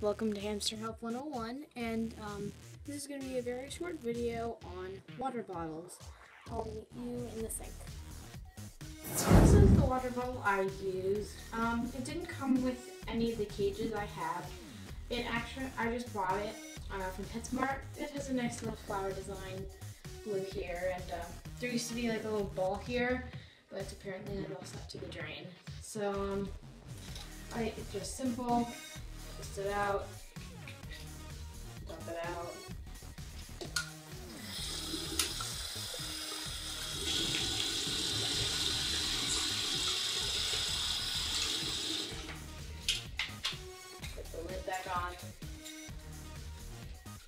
welcome to Hamster Help 101, and um, this is going to be a very short video on water bottles. I'll meet you in the sink. This is the water bottle I used. Um, it didn't come with any of the cages I have. It actually, I just bought it uh, from PetSmart. It has a nice little flower design blue here, and uh, there used to be like a little ball here, but apparently that all stuck to the drain. So um, I, it's just simple. It out. Dump it out. Put the lid back on.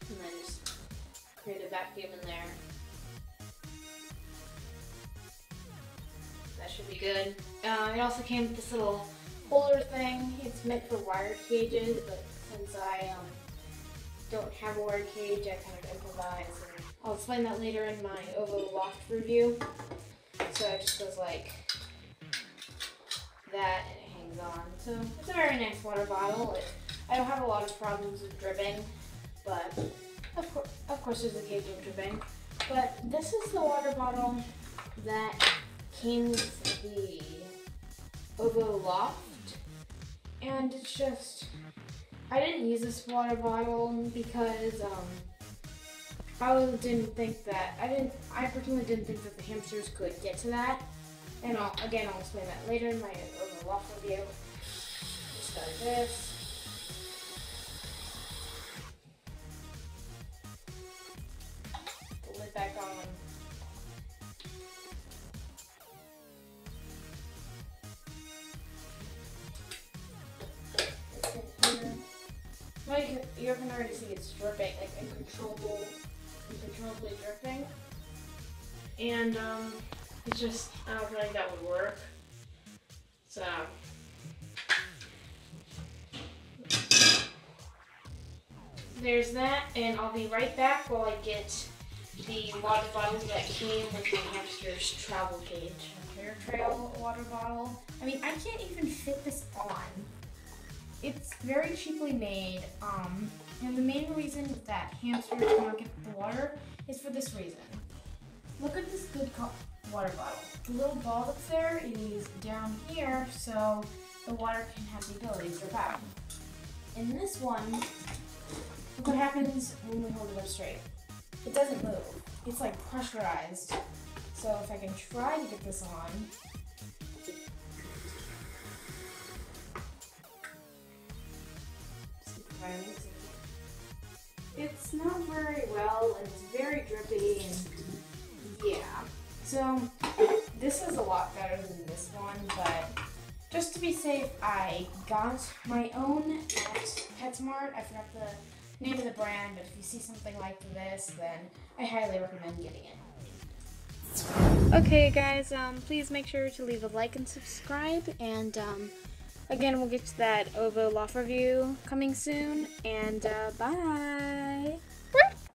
And then just create a vacuum in there. That should be good. Uh, it also came with this little holder thing. It's meant for wire cages, but since I um, don't have a wire cage, I kind of improvise. I'll explain that later in my Ovo Loft review. So it just goes like that, and it hangs on. So it's a very nice water bottle. It, I don't have a lot of problems with dripping, but of, course, of course there's of dripping. But this is the water bottle that came with the Ovo Loft and it's just I didn't use this water bottle because um, I didn't think that I didn't I personally didn't think that the hamsters could get to that. And I'll, again, I'll explain that later in my Ovo Loft review. Start this. The lid back on. You, can, you can already see it's dripping, like uncontrollable, uncontrollably dripping. And um, it's just, I don't think that would work. So. There's that, and I'll be right back while I get the water bottle that came with the hamster's travel cage. Hair trail water bottle. I mean, I can't even fit this on. It's very cheaply made, um, and the main reason that hamsters cannot get the water is for this reason. Look at this good water bottle. The little ball that's there is down here, so the water can have the ability to drip out. In this one, look what happens when we hold it up straight. It doesn't move. It's like pressurized. So if I can try to get this on, It's not very well, and it's very drippy, and yeah. So this is a lot better than this one, but just to be safe, I got my own at PetSmart. I forgot the name of the brand, but if you see something like this, then I highly recommend getting it. Okay guys, um, please make sure to leave a like and subscribe, and um, Again, we'll get to that Ovo Loft review coming soon, and uh, bye!